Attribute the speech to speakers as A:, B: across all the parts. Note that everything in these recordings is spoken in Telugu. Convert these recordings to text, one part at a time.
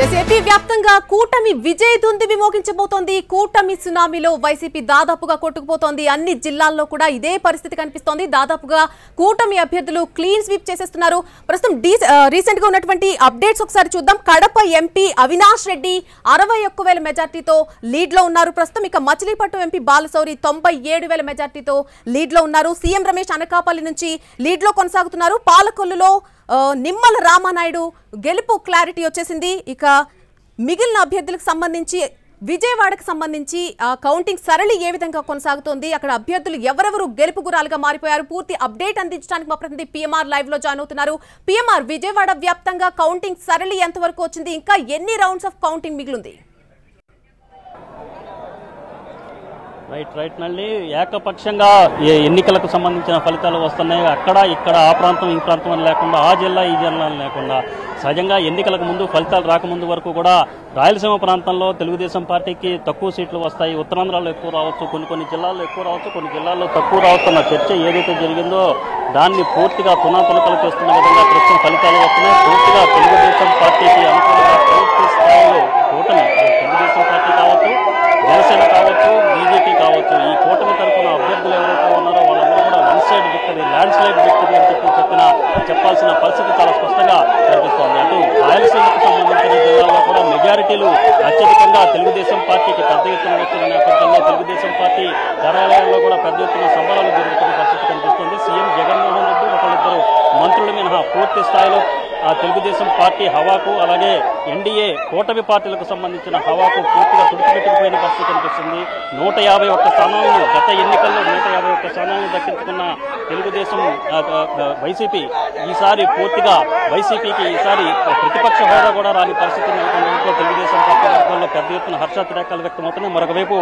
A: ఏపీ వ్యాప్తంగా కూటమి విజయ దుంది విమోగించబోతోంది కూటమి సునామీలో వైసీపీ దాదాపుగా కొట్టుకుపోతోంది. అన్ని జిల్లాల్లో కూడా ఇదే పరిస్థితి కనిపిస్తోంది. దాదాపుగా కూటమి అభ్యర్థులు క్లీన్ స్వీప్ చేసేస్తున్నారు. ప్రస్తుతం డీ- రీసెంట్గా ఉన్నటువంటి అప్డేట్స్ ఒకసారి చూద్దాం. కడప ఎంపీ అవినాష్ రెడ్డి అరవై ఒక్క వేల మెజార్టీతో లీడ్లో ఉన్నారు. ప్రస్తుతం ఇక మచిలీపట్నం ఎంపీ బాలశౌరి తొంభై ఏడు వేల మెజార్టీతో లీడ్లో ఉన్నారు. సీఎం రమేష్ అనకాపల్లి నుంచి లీడ్లో కొనసాగుతున్నారు. పాలకొల్లులో నిమ్మల రామానాయుడు గెలుపు క్లారిటీ వచ్చేసింది. ఇక మిగిలిన అభ్యర్థులకు సంబంధించి విజయవాడకు సంబంధించి ఆ, కౌంటింగ్ సరళి ఏ విధంగా కొనసాగుతోంది? అక్కడ అభ్యర్థులు ఎవరెవరు గెలుపు గురాలుగా మారిపోయారు? పూర్తి అప్డేట్ అందించడానికి మా ప్రతినిధి పిఎంఆర్ లైవ్లో జాయిన్ అవుతున్నారు. పిఎంఆర్ విజయవాడ వ్యాప్తంగా కౌంటింగ్ సరళి ఎంతవరకు వచ్చింది? ఇంకా ఎన్ని రౌండ్స్ ఆఫ్ కౌంటింగ్ మిగిలింది?
B: రైట్ రైట్ మళ్ళీ ఏకపక్షంగా ఏ ఎన్నికలకు సంబంధించిన ఫలితాలు వస్తున్నాయి. అక్కడ ఇక్కడ ఆ ప్రాంతం ఈ ప్రాంతం అని లేకుండా ఆ జిల్లా ఈ జిల్లా అని లేకుండా సహజంగా ఎన్నికలకు ముందు ఫలితాలు రాకముందు వరకు కూడా రాయలసీమ ప్రాంతంలో తెలుగుదేశం పార్టీకి తక్కువ సీట్లు వస్తాయి. ఉత్తరాంధ్రలో ఎక్కువ రావచ్చు కొన్ని కొన్ని జిల్లాల్లో ఎక్కువ రావచ్చు కొన్ని జిల్లాల్లో తక్కువ రావచ్చు అన్న చర్చ ఏదైతే జరిగిందో దాన్ని పూర్తిగా తునాతునకలు చేస్తున్న విధంగా ప్రస్తుతం ఫలితాలు వస్తున్నాయి. పూర్తిగా తెలుగుదేశం పార్టీకి అనుకూలంగా పూర్తి స్థాయిలో కూటమి తెలుగుదేశం పార్టీ కావచ్చు జనసేన కావచ్చు బీజేపీ కావచ్చు ఈ కూటమి తరఫున అభ్యర్థులు ఎవరైతే ఉన్నారో వాళ్ళందరూ కూడా one side victory landslide victory అని చెప్పి చెప్పిన చెప్పాల్సిన పరిస్థితి చాలా స్పష్టంగా కనిపిస్తోంది. అటు రాయలసీమకు సంబంధించిన జిల్లాలో కూడా మెజారిటీలు అత్యధికంగా తెలుగుదేశం పార్టీకి పెద్ద ఎత్తున వచ్చిన నేపథ్యంలో తెలుగుదేశం పార్టీ కార్యాలయాల్లో కూడా పెద్ద ఎత్తున సంబరాలు జరుగుతున్న పరిస్థితి కనిపిస్తుంది. సీఎం జగన్మోహన్ రెడ్డి ఒకరిద్దరు మంత్రులు మినహా పూర్తి స్థాయిలో తెలుగుదేశం పార్టీ హవాకు అలాగే ఎన్డీఏ కూటమి పార్టీలకు సంబంధించిన హవాకు పూర్తిగా తుడిచిపెట్టుకుపోయిన పరిస్థితి కనిపిస్తుంది. నూట యాభై ఒక్క స్థానాలను గత ఎన్నికల్లో నూట యాభై ఒక్క స్థానాలను దక్కించుకున్న తెలుగుదేశం వైసీపీ ఈసారి పూర్తిగా వైసీపీకి ఈసారి ప్రతిపక్ష హోదా కూడా రాని పరిస్థితి నెలకొనడంతో తెలుగుదేశం పార్టీ వర్గాల్లో పెద్ద ఎత్తున హర్షాతిరేకాలు వ్యక్తమవుతున్నాయి. మరొకవైపు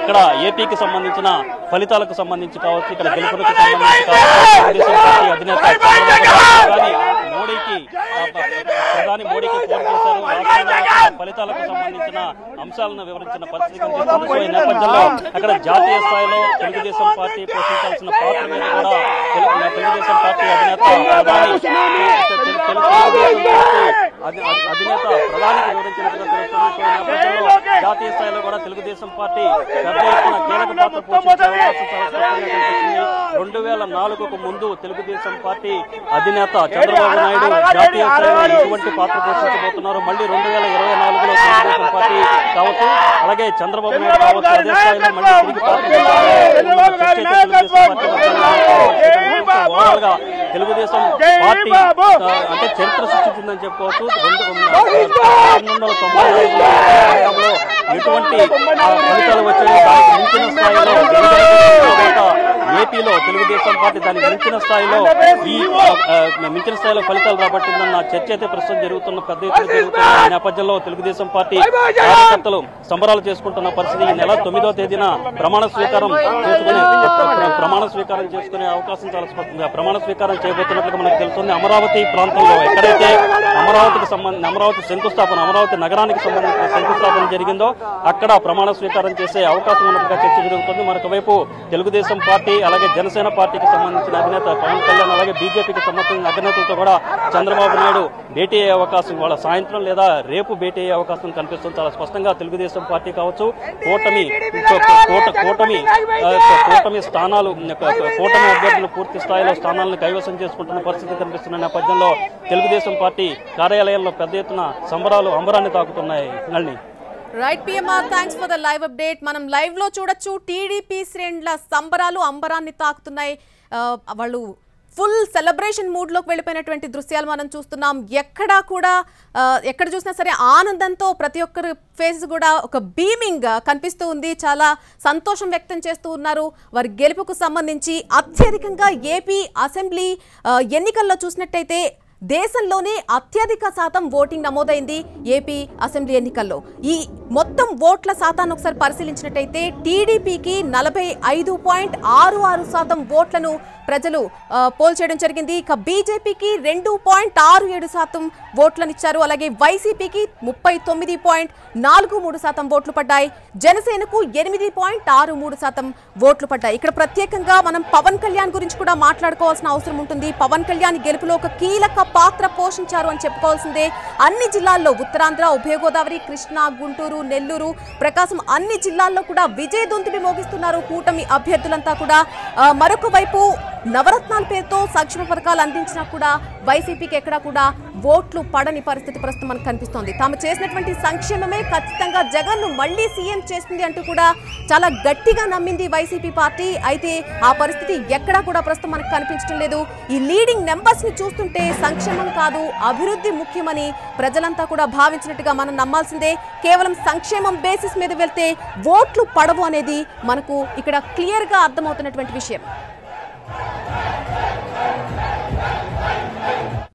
B: ఇక్కడ ఏపీకి సంబంధించిన ఫలితాలకు సంబంధించి కావచ్చు ఇక్కడ గెలుపులకు సంబంధించి కావచ్చు తెలుగుదేశం పార్టీ అధినేత మోడీకి ప్రధాని మోడీకి ఫోన్ చేశారు. ఫలితాలకు సంబంధించిన అంశాలను వివరించిన పరిస్థితి ఈ నేపథ్యంలో అక్కడ జాతీయ స్థాయిలో తెలుగుదేశం పార్టీ పోషించాల్సిన పాత్ర మీద కూడా తెలు- తెలుగుదేశం పార్టీ అధినేత ప్రధాని తెలుగుదేశం పార్టీ అధినేత ప్రధానికి వివరించినట్టుగా నేపథ్యంలో జాతీయ స్థాయిలో కూడా తెలుగుదేశం పార్టీ పెద్ద ఎత్తున కీలక పాత్ర రెండు వేల నాలుగుకు ముందు తెలుగుదేశం పార్టీ అధినేత చంద్రబాబు నాయుడు జాతీయ స్థాయిలో ఎటువంటి పాత్ర పోషించబోతున్నారు మళ్ళీ రెండు వేల ఇరవై నాలుగులో తెలుగుదేశం పార్టీ కావచ్చు. అలాగే చంద్రబాబు నాయుడు కావచ్చు అదే స్థాయిలో మళ్ళీ తిరిగి పార్టీ ఓవరాల్గా తెలుగుదేశం పార్టీ అంటే చరిత్ర సృష్టించిందని చెప్పుకోవచ్చు. రెండు పంతొమ్మిది వందల తొంభై ఎటువంటి ఫలితాలు వచ్చాయో దానికి మించిన స్థాయిలో ఏపీలో తెలుగుదేశం పార్టీ దానికి మించిన స్థాయిలో ఈ మించిన స్థాయిలో ఫలితాలు రాబట్టిందన్న చర్చ అయితే ప్రస్తుతం జరుగుతున్న పెద్ద ఎత్తున జరుగుతున్న నేపథ్యంలో తెలుగుదేశం పార్టీ కార్యకర్తలు సంబరాలు చేసుకుంటున్న పరిస్థితి ఈ నెల తొమ్మిదో తేదీన ప్రమాణ స్వీకారం చేసుకునే ప్రమాణ స్వీకారం చేసుకునే అవకాశం చాలా స్పష్టంగా ప్రమాణ స్వీకారం చేయబోతున్నట్లుగా మనకు తెలుస్తుంది. అమరావతి ప్రాంతంలో ఎక్కడైతే అమరావతికి సంబంధించి అమరావతి శంకుస్థాపన అమరావతి నగరానికి సంబంధించిన శంకుస్థాపన జరిగిందో అక్కడ ప్రమాణ స్వీకారం చేసే అవకాశం ఉన్నట్టుగా చర్చ జరుగుతుంది. మరొక వైపు తెలుగుదేశం పార్టీ అలాగే జనసేన పార్టీకి సంబంధించిన అధినేత పవన్ కళ్యాణ్ అలాగే బీజేపీకి సంబంధించిన అధినేతలతో కూడా చంద్రబాబు నాయుడు భేటీ అయ్యే అవకాశం వాళ్ళ సాయంత్రం లేదా రేపు భేటీ అయ్యే అవకాశం కనిపిస్తుంది. చాలా స్పష్టంగా తెలుగుదేశం పార్టీ కావచ్చు కూటమి కూటమి కూటమి స్థానాలు కూటమి అభ్యర్థులు పూర్తి స్థాయిలో స్థానాలను కైవసం చేసుకుంటున్న పరిస్థితి కనిపిస్తున్న నేపథ్యంలో తెలుగుదేశం పార్టీ కార్యాలయాల్లో పెద్ద ఎత్తున సంబరాలు అంబరాన్ని తాకుతున్నాయి. నల్ని
A: right PMR thanks for the live update మనం లైవ్లో చూడొచ్చు టీడీపీ శ్రేణుల సంబరాలు అంబరాన్ని తాకుతున్నాయి. Uh, వాళ్ళు ఫుల్ సెలబ్రేషన్ మూడ్లోకి వెళ్ళిపోయినటువంటి దృశ్యాలు మనం చూస్తున్నాం. ఎక్కడా కూడా uh, ఎక్కడ చూసినా సరే ఆనందంతో ప్రతి ఒక్కరి ఫేస్ కూడా ఒక బీమింగ్ కనిపిస్తూ ఉంది. చాలా సంతోషం వ్యక్తం చేస్తూ ఉన్నారు. వారి గెలుపుకు సంబంధించి అత్యధికంగా ఏపీ అసెంబ్లీ uh, ఎన్నికల్లో చూసినట్టయితే దేశంలోనే అత్యధిక శాతం ఓటింగ్ నమోదైంది ఏపీ అసెంబ్లీ ఎన్నికల్లో. ఈ మొత్తం ఓట్ల శాతాన్ని ఒకసారి పరిశీలించినట్టయితే టీడీపీకి నలభై ఐదు పాయింట్ ఆరు ఆరు శాతం ఓట్లను ప్రజలు పోల్చేయడం పోల్ చేయడం జరిగింది. ఇక బీజేపీకి రెండు పాయింట్ ఆరు ఏడు శాతం ఓట్లను ఇచ్చారు. అలాగే వైసీపీకి ముప్పై తొమ్మిది పాయింట్ నాలుగు మూడు శాతం ఓట్లు పడ్డాయి. జనసేనకు ఎనిమిది పాయింట్ ఆరు మూడు శాతం ఓట్లు పడ్డాయి. ఇక్కడ ప్రత్యేకంగా మనం పవన్ కళ్యాణ్ గురించి కూడా మాట్లాడుకోవాల్సిన అవసరం ఉంటుంది. పవన్ కళ్యాణ్ గెలుపులో ఒక కీలక పాత్ర పోషించారు అని చెప్పుకోవాల్సిందే. అన్ని జిల్లాల్లో ఉత్తరాంధ్ర ఉభయ గోదావరి కృష్ణా గుంటూరు నెల్లూరు ప్రకాశం అన్ని జిల్లాల్లో కూడా విజయ దొంతిని మోగిస్తున్నారు. కూటమి అభ్యర్థులంతా కూడా. మరొక వైపు నవరత్నాల పేరుతో సంక్షేమ పథకాలు అందించినా కూడా వైసీపీకి ఎక్కడా కూడా ఓట్లు పడని పరిస్థితి ప్రస్తుతం మనకు కనిపిస్తోంది. తాము చేసినటువంటి సంక్షేమమే ఖచ్చితంగా జగన్ను మళ్ళీ సీఎం చేస్తుంది అంటూ కూడా చాలా గట్టిగా నమ్మింది వైసీపీ పార్టీ. అయితే ఆ పరిస్థితి ఎక్కడా కూడా ప్రస్తుతం మనకు కనిపించడం లేదు. ఈ లీడింగ్ నెంబర్స్ని చూస్తుంటే సంక్షేమం కాదు అభివృద్ధి ముఖ్యమని ప్రజలంతా కూడా భావించినట్టుగా మనం నమ్మాల్సిందే. కేవలం సంక్షేమం బేసిస్ మీద వెళ్తే ఓట్లు పడవు అనేది మనకు ఇక్కడ క్లియర్గా అర్థమవుతున్నటువంటి విషయం.